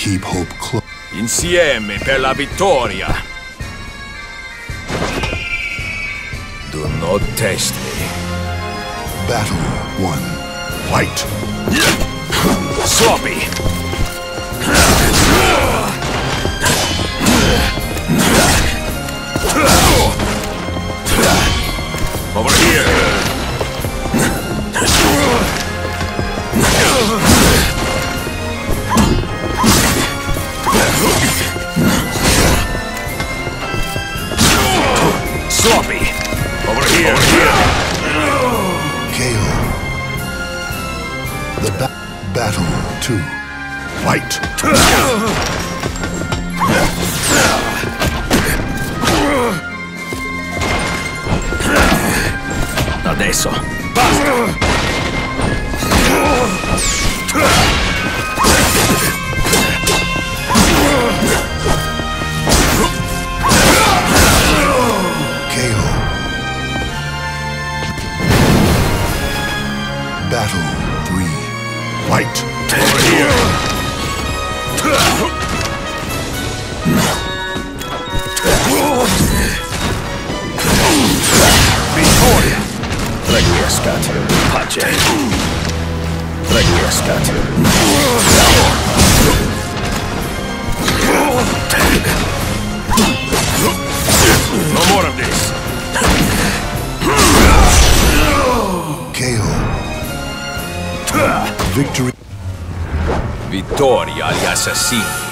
keep hope close. Insieme per la vittoria. Do not test me. Battle one. Fight. Sloppy. Sloppy. Over here. Over here. KO. The ba- battle two. Fight. Adesso. Basta. Fight. Vittoria. Requiescat. Pace. Requiescat. No more of this. Victory. Vitória, aliás, assim.